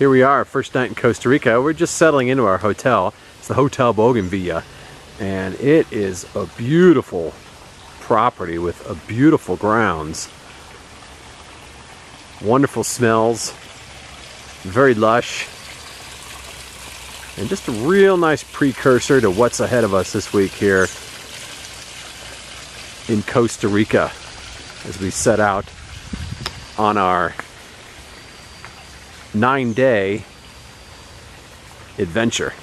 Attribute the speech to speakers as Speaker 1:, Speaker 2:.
Speaker 1: Here we are, first night in Costa Rica. We're just settling into our hotel. It's the Hotel Bougainvillea. And it is a beautiful property with a beautiful grounds. Wonderful smells. Very lush. And just a real nice precursor to what's ahead of us this week here in Costa Rica as we set out on our nine day adventure.